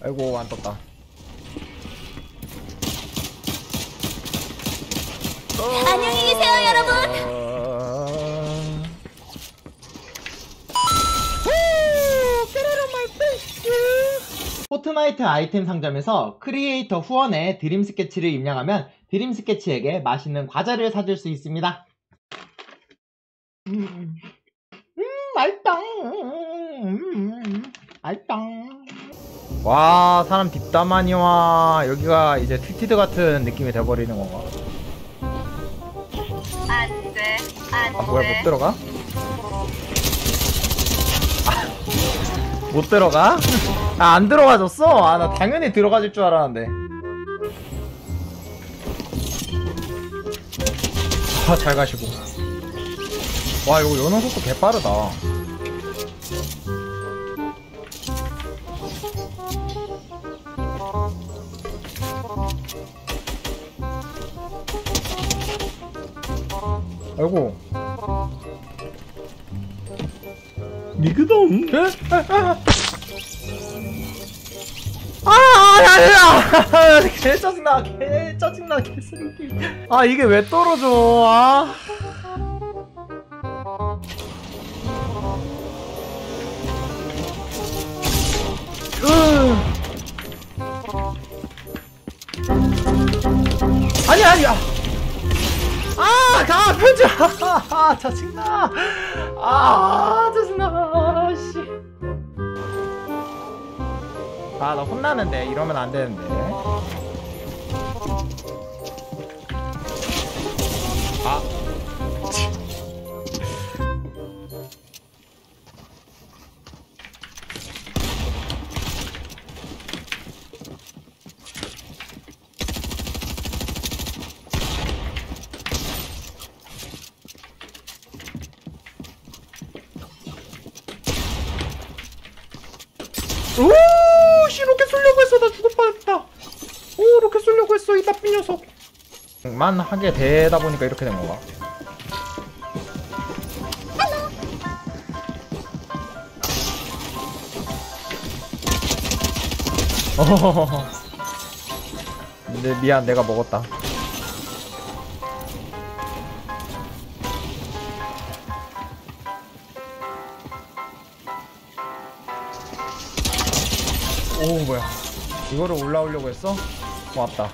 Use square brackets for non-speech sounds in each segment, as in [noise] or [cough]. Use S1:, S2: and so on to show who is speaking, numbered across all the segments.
S1: 아이고 안 떴다
S2: 안녕히 계세요, 여러분.
S1: 어... 포트나이트 아이템 상점에서 크리에이터 후원에 드림 스케치를 입력하면 드림 스케치에게 맛있는 과자를 사줄 수 있습니다. 음, 음 맛있다. 음, 맛있다. 와, 사람 딥다마니 와. 여기가 이제 틸티드 같은 느낌이 돼버리는 건가?
S2: 안 돼, 안
S1: 아, 뭐야, 못 들어가? 아, 못 들어가? 아, 안 들어가졌어? 아, 나 당연히 들어가질 줄 알았는데. 아, 잘 가시고. 와, 이거 연어 속도 개 빠르다. 아이고. 니그동? 아, 야, 야, [laughs] 개 짜증나, 개 짜증나, 개 쓰레기. 아, 이게 왜 떨어져, 아. 아, 가, 편지. [laughs] 아, 짜증나. 아, 짜증나. 씨. 아, 나 혼나는데. 이러면 안 되는데. 오, 씨, 로켓 쏠려고 했어. 나 죽을 뻔했다. 오, 로켓 쏠려고 했어. 이 나쁜 녀석. 만 하게 되다 보니까 이렇게 된 건가? 어허허허. [laughs] 근데 미안, 내가 먹었다. 오 뭐야. 이거를 올라오려고 했어? 고맙다.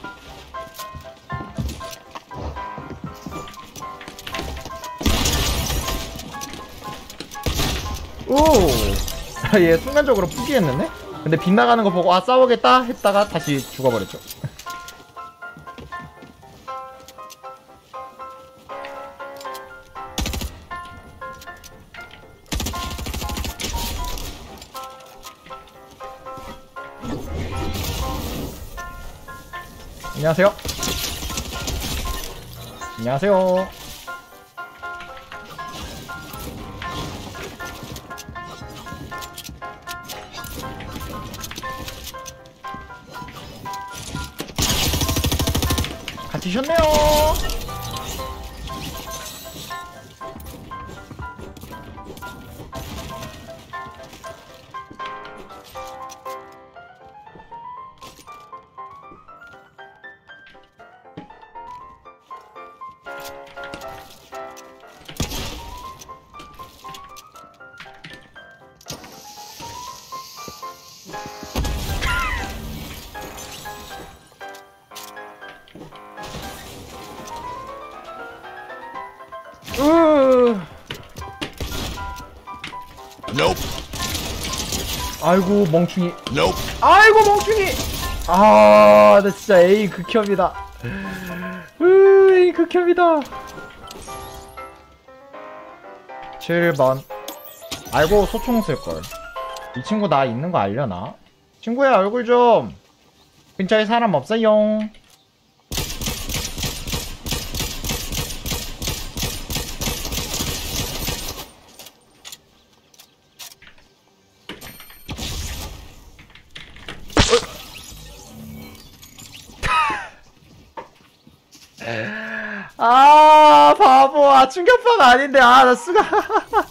S1: 오얘 순간적으로 포기했는데? 근데 빗나가는 거 보고 아 싸우겠다? 했다가 다시 죽어버렸죠 안녕하세요. 안녕하세요. 같이 쉬었네요. 아이고 멍충이.
S3: Nope.
S1: 아이고 멍충이. 아, 나 진짜 A 극혐이다. 으, A 극혐이다. 7번. 아이고 소총 쓸걸. 이 친구 나 있는 거 알려나? 친구야 얼굴 좀. 근처에 사람 없어요. 아 바보. 아 충격파가 아닌데. 아나 수가 [laughs]